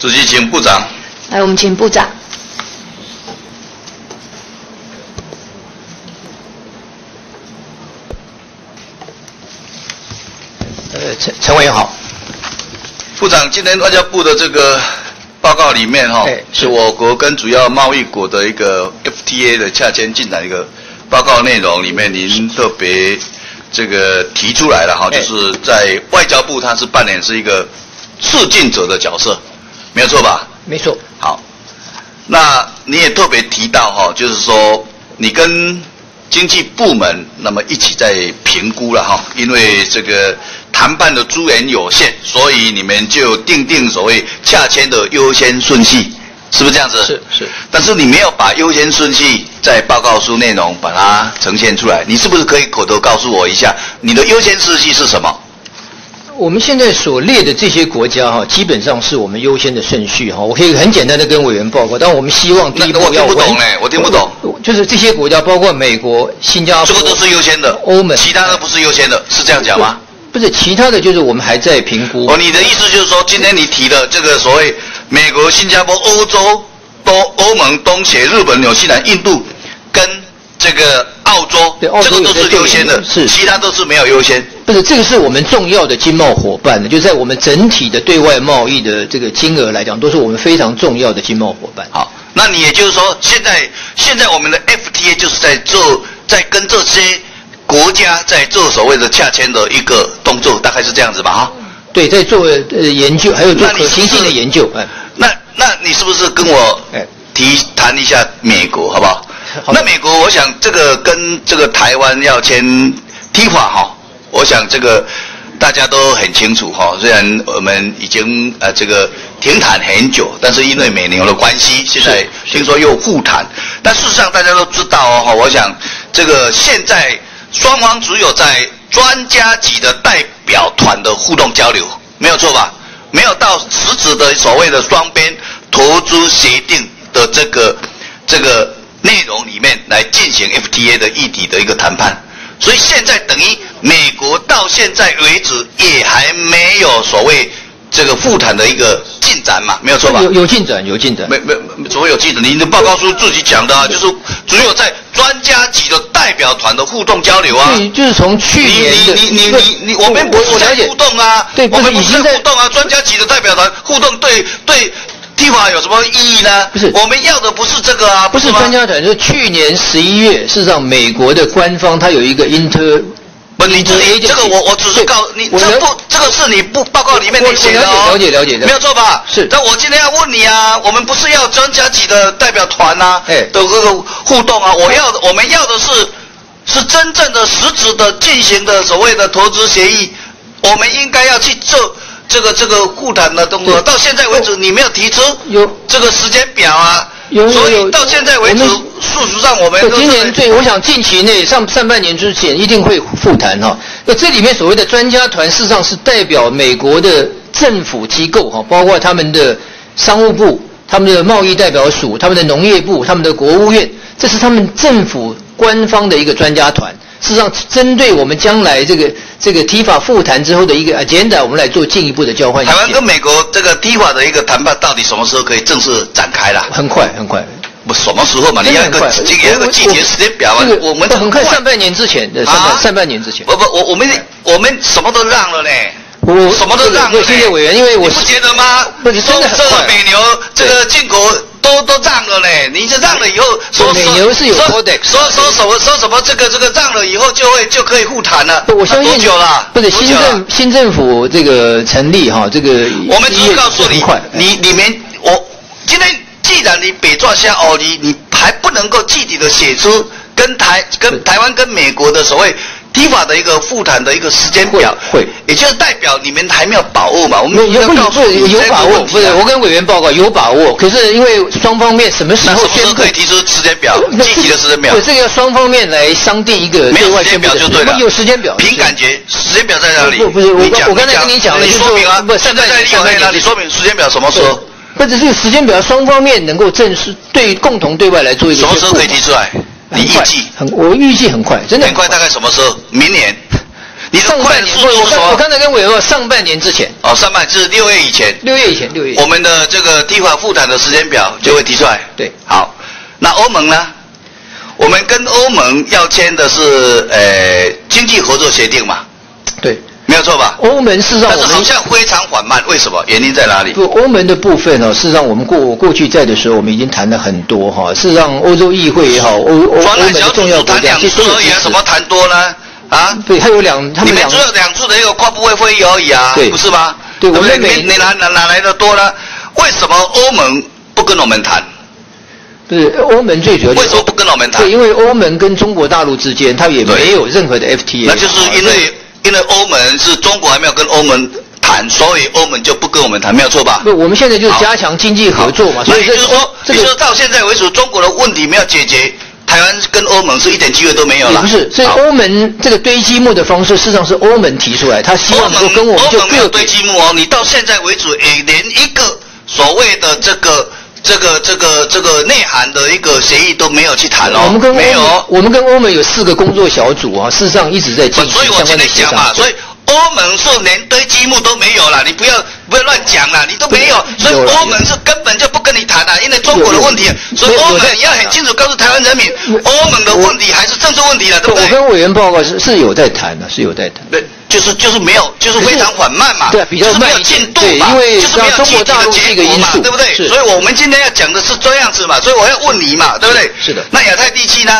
主席，请部长。来，我们请部长。呃，陈陈委员好。部长，今天外交部的这个报告里面哈，是我国跟主要贸易国的一个 FTA 的洽签进展一个报告内容里面，您特别这个提出来了哈，就是在外交部它是扮演是一个促进者的角色，没有错吧？没错。好，那你也特别提到哈，就是说你跟经济部门那么一起在评估了哈，因为这个谈判的资源有限，所以你们就定定所谓洽签的优先顺序，是不是这样子？是是。但是你没有把优先顺序在报告书内容把它呈现出来，你是不是可以口头告诉我一下你的优先顺序是什么？我们现在所列的这些国家哈，基本上是我们优先的顺序哈。我可以很简单的跟委员报告，但我们希望第一步要。我听不懂哎，我听不懂。就是这些国家，包括美国、新加坡，这个都是优先的。欧盟，其他的不是优先的，是这样讲吗？不是，其他的就是我们还在评估。哦，你的意思就是说，今天你提的这个所谓美国、新加坡、欧洲、东欧盟、东协、日本、纽西兰、印度，跟这个。澳洲，对，澳洲都是优先的，是其他都是没有优先。不是，这个是我们重要的经贸伙伴的，就在我们整体的对外贸易的这个金额来讲，都是我们非常重要的经贸伙伴。好，那你也就是说，现在现在我们的 FTA 就是在做，在跟这些国家在做所谓的洽签的一个动作，大概是这样子吧？哈，对，在做呃研究，还有做可行性的研究。哎，那那你是不是跟我哎提谈一下美国，好不好？那美国，我想这个跟这个台湾要签 TIFA 哈，我想这个大家都很清楚哈。虽然我们已经呃这个停谈很久，但是因为美牛的关系，现在听说又复谈。但事实上大家都知道哦哈，我想这个现在双方只有在专家级的代表团的互动交流，没有错吧？没有到实质的所谓的双边投资协定的这个这个。内容里面来进行 FTA 的议题的一个谈判，所以现在等于美国到现在为止也还没有所谓这个复谈的一个进展嘛，没有错吧？有有进展，有进展。没没，所谓有进展，你的报告书自己讲的，啊，就是只有在专家级的代表团的互动交流啊。对，就是从去年你你你你你，我们不是在互动啊，对，我们不是在互动啊，专家级的代表团互动，对对。计划有什么意义呢？不是，我们要的不是这个啊，不是专家团，就是去年十一月，事实上美国的官方它有一个 inter，不，你这这个我我只是告你，这不这个是你不报告里面写的哦，了解了解了解，没有错吧？是。那我今天要问你啊，我们不是要专家级的代表团呐，哎，的这个互动啊，我要我们要的是是真正的实质的进行的所谓的投资协议，我们应该要去做。这个这个互谈的动作，到现在为止你没有提出有。这个时间表啊，所以到现在为止，事实上我们今年最，我想近期内上上半年之前一定会复谈哈。那这里面所谓的专家团，事实上是代表美国的政府机构哈，包括他们的商务部、他们的贸易代表署、他们的农业部、他们的国务院，这是他们政府官方的一个专家团。事实上，针对我们将来这个这个提法复谈之后的一个 agenda，我们来做进一步的交换。台湾跟美国这个提法的一个谈判，到底什么时候可以正式展开了？很快，很快。不，什么时候嘛？你要一个这个一个季节时间表啊。我们很快，上半年之前的上半上半年之前。不不，我我们我们什么都让了呢？我什么都让了。谢谢委员，因为我不觉得吗？不，真的这个美牛这个进口。都都让了嘞，你这让了以后说美牛是有说说说什么说什么这个这个让了以后就会就可以互谈了。我相信多久了？不是新政新政府这个成立哈，这个我们只是告诉你，你里面我今天既然你北抓下哦，你你还不能够具体的写出跟台跟台湾跟美国的所谓。提法的一个复谈的一个时间表，会，也就是代表你们还没有把握嘛？我们有告诉有把握，不是我跟委员报告有把握，可是因为双方面什么时候宣可以提出时间表？具体的时间表？对，这个要双方面来商定一个对外宣表就对了。有时间表，凭感觉，时间表在哪里？不不是我我刚才跟你讲了，你说明啊，不现在在有哪里？你说明时间表什么时候？不是这个时间表，双方面能够正式对共同对外来做一个什么时候可以提出来？你预计很，我预计很快，真的很快，大概什么时候？明年。你上半年，我刚才跟委员说，上半年之前。哦，上半是六月以前。六月以前，六月。我们的这个地法复谈的时间表就会提出来。对，好。那欧盟呢？我们跟欧盟要签的是呃经济合作协定嘛？对，没有错吧？欧盟事实上但是好像非常缓慢，为什么？原因在哪里？不，欧盟的部分呢，事实上我们过过去在的时候，我们已经谈了很多哈。事实上，欧洲议会也好，欧欧欧盟的重要国家，其实而已啊，怎么谈多呢？啊？对，还有两，他们两，只有两次的一个跨部会会议而已啊，对不是吗？对，我们每你哪哪哪来的多呢？为什么欧盟不跟我们谈？不是欧盟最主要为什么不跟我们谈？对，因为欧盟跟中国大陆之间，它也没有任何的 FTA。那就是因为因为欧盟是中国还没有跟欧盟谈，所以欧盟就不跟我们谈，没有错吧？不，我们现在就是加强经济合作嘛。所以就是说，就是到现在为止，中国的问题没有解决，台湾跟欧盟是一点机会都没有了。不是，所以欧盟这个堆积木的方式，事实上是欧盟提出来，他希望能够跟我们就没有堆积木哦。你到现在为止也连一个所谓的这个。这个这个这个内涵的一个协议都没有去谈哦，我们跟没有，我们跟欧盟有四个工作小组啊，事实上一直在进行相关的协商。所以欧盟是连堆积木都没有了，你不要不要乱讲了，你都没有，所以欧盟是根本就不跟你谈了，因为中国的问题，所以欧盟你要很清楚告诉台湾人民，欧盟的问题还是政治问题了，对不对？我跟委员报告是是有在谈的，是有在谈。对。就是就是没有，就是非常缓慢嘛，对，比较没有进度嘛，因为就是没有中国大陆是一个因素，对不对？所以我们今天要讲的是这样子嘛，所以我要问你嘛，对不对？是的。那亚太地区呢？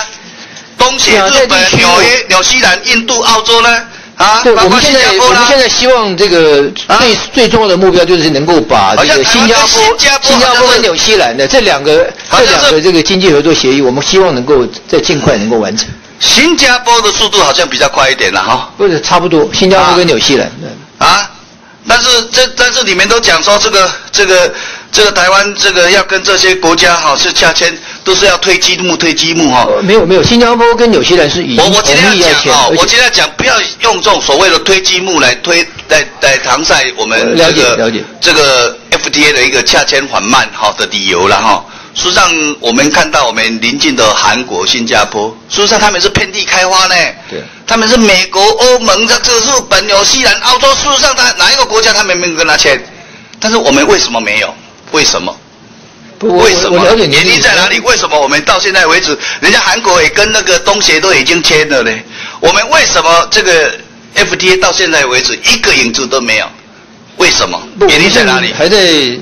东协、日本、纽约、纽西兰、印度、澳洲呢？啊，对，我们现在我们现在希望这个最最重要的目标就是能够把这个新加坡、新加坡跟纽西兰的这两个这两个这个经济合作协议，我们希望能够在尽快能够完成。新加坡的速度好像比较快一点了哈，不是差不多，新加坡跟纽西兰。啊，但是这但是你们都讲说这个这个这个台湾这个要跟这些国家哈是洽签，都是要推积木推积木哈。没有没有，新加坡跟纽西兰是已经我今天要讲哦，我今天讲不要用这种所谓的推积木来推来来搪塞我们这个这个 FTA 的一个洽签缓慢哈的理由了哈。事实上，我们看到我们邻近的韩国、新加坡，事实上他们是遍地开花呢。对，他们是美国、欧盟这这日本、纽西兰、澳洲，事实上他哪一个国家他们没有跟他签？但是我们为什么没有？为什么？为什么？原因在哪里？为什么我们到现在为止，人家韩国也跟那个东协都已经签了呢？我们为什么这个 FTA 到现在为止一个影子都没有？为什么？原因在哪里？还在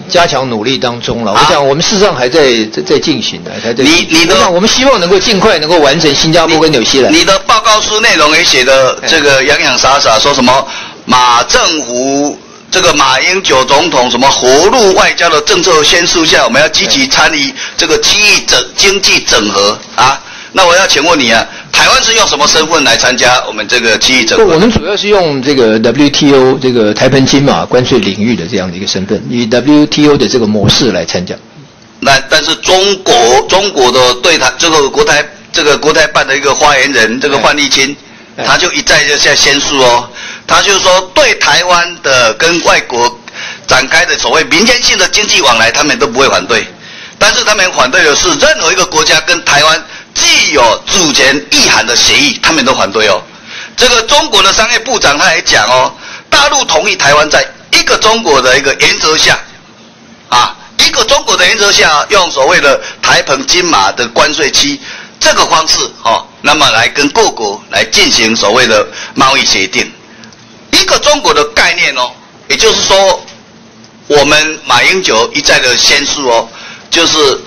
加强努力当中了。我想，我们事实上还在在在进行的，还在。你你的，我们希望能够尽快能够完成新加坡跟纽西兰。你的报告书内容也写的这个洋洋洒洒，说什么马政府这个马英九总统什么活路外交的政策宣示下，我们要积极参与这个区域整经济整合啊。那我要请问你啊，台湾是用什么身份来参加我们这个区域整合？我们主要是用这个 WTO 这个台澎金马关税领域的这样的一个身份，以 WTO 的这个模式来参加。那但是中国中国的对台这个国台这个国台办的一个发言人这个范立清，他就一再就在宣示哦，他就是说对台湾的跟外国展开的所谓民间性的经济往来，他们都不会反对，但是他们反对的是任何一个国家跟台湾。既有主权意涵的协议，他们都反对哦。这个中国的商业部长他还讲哦，大陆同意台湾在一个中国的一个原则下，啊，一个中国的原则下，用所谓的台澎金马的关税区这个方式哦，那么来跟各国来进行所谓的贸易协定。一个中国的概念哦，也就是说，我们马英九一再的宣示哦，就是。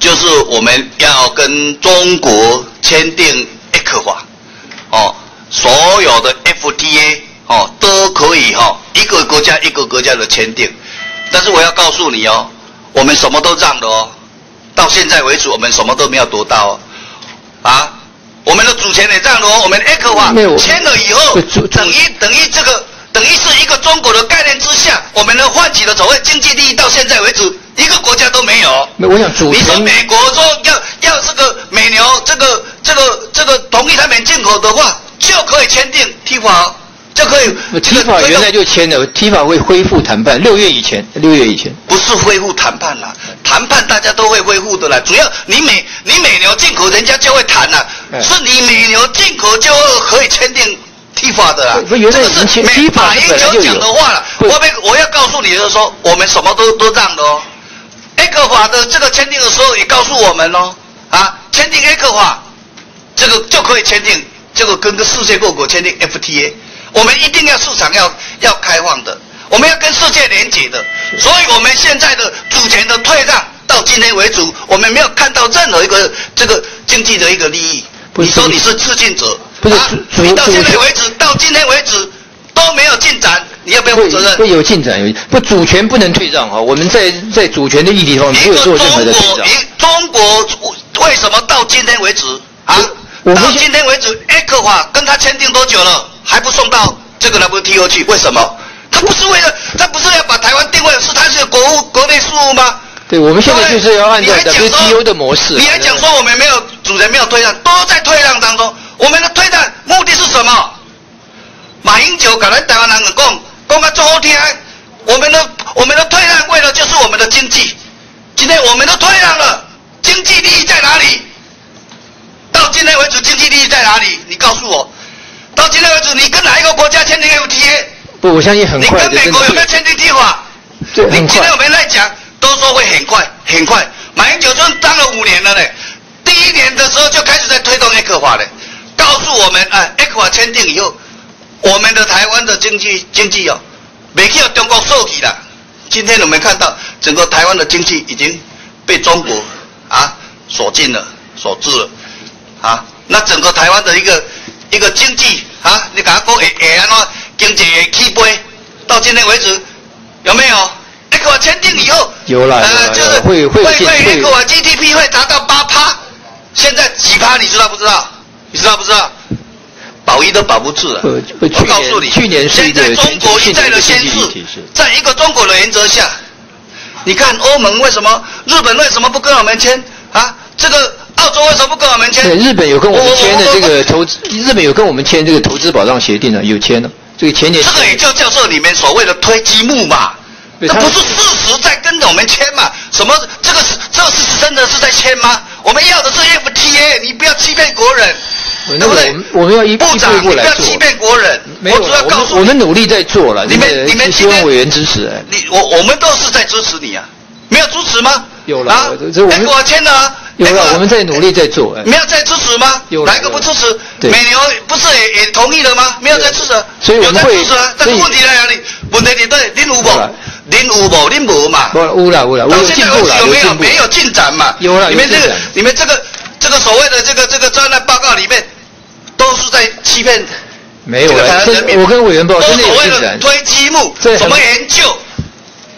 就是我们要跟中国签订 X 法，哦，所有的 FTA 哦都可以哈，一个国家一个国家的签订。但是我要告诉你哦，我们什么都让的哦，到现在为止我们什么都没有得到哦，啊，我们的主权也让了哦，我们 X 法签了以后，等于等于这个等于是一个中国的概念之下，我们能唤起的所谓经济利益，到现在为止。一个国家都没有。那我想，你说美国说要要这个美牛，这个这个这个同意他们进口的话，就可以签订 T 法，就可以。T 法原来就签了，T 法会恢复谈判。六月以前，六月以前不是恢复谈判了，谈判大家都会恢复的啦。主要你美你美牛进口，人家就会谈了，是你美牛进口就可以签订踢法的啦。不，原来是美法英九讲的话了。我没，我要告诉你就是说，我们什么都都让的哦。克法的这个签订的时候也告诉我们喽，啊，签订 A 克法，这个就可以签订，这个跟个世界各国签订 FTA。我们一定要市场要要开放的，我们要跟世界连接的。所以我们现在的主权的退让，到今天为止，我们没有看到任何一个这个经济的一个利益。你说你是致敬者，不是？你到现在为止，到今天为止都没有进展，你要不要负责任？会有进展，有不主权不能退让啊！我们在在主权的议题上没有做任何的退让。中国为什么到今天为止啊？到今天为止，A 克法跟他签订多久了？还不送到这个 WTO 去？为什么？他不是为了，他不是要把台湾定位是他是国务国内事务吗？对，我们现在就是要按照 WTO 的模式。你还讲说我们没有主人没有退让，都在退让当中。我们的退让目的是什么？马英九搞来台湾人讲，讲个昨天，我们的我们的退让为了就是我们的经济。今天我们都退让了，经济利益在哪里？到今天为止，经济利益在哪里？你告诉我。到今天为止，你跟哪一个国家签订 FTA？不，我相信很快。你跟美国有没有签订计划？对，你今天我们在讲，都说会很快，很快。马英九就当了五年了嘞，第一年的时候就开始在推动 A 克法了，告诉我们，哎，A 克法签订以后，我们的台湾的经济经济哦，没去中国受体了。今天我们看到整个台湾的经济已经被中国啊锁进了、锁住了，啊，那整个台湾的一个。一个经济啊，你讲讲会会安怎经济会起飞？到今天为止有没有？那个签订以后，有了，呃，就是会会会会一个 GDP 会达到八趴，现在几趴？你知道不知道？你知道不知道？都保不住了。我告诉你，去年现在中国一再的宣示，在一个中国的原则下，你看欧盟为什么？日本为什么不跟我们签啊？这个。澳洲为什么不跟我们签？对，日本有跟我们签的这个投资，日本有跟我们签这个投资保障协定的，有签的。这个前年这个也就叫做里面所谓的推积木嘛，这不是事实在跟着我们签嘛？什么？这个是这是真的是在签吗？我们要的是 FTA，你不要欺骗国人，对不对？我们要一步一步来做。不要欺骗国人。我主要告诉我们努力在做了。你们你们希望委员支持？你我我们都是在支持你啊，没有支持吗？有了，这我们我签了。有了，我们在努力在做。没有在支持吗？有哪一个不支持？美牛不是也也同意了吗？没有在支持，所以我们会。支持啊，但是问题在哪里？问题你对，您有无？您有无？您无嘛？有了，有了，到现在为止有没有没有进展嘛？有了，你们这个，你们这个这个所谓的这个这个专案报告里面，都是在欺骗。没有了，我跟委员报真的有进展。推积木，什么研究？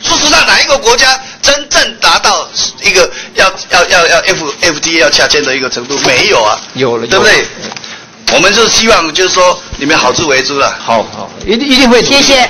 事实上，哪一个国家真正达到一个要要要要 F F D A 要下签的一个程度？没有啊，有了，对不对？我们是希望，就是说你们好自为之了。好好，一定一定会，谢谢。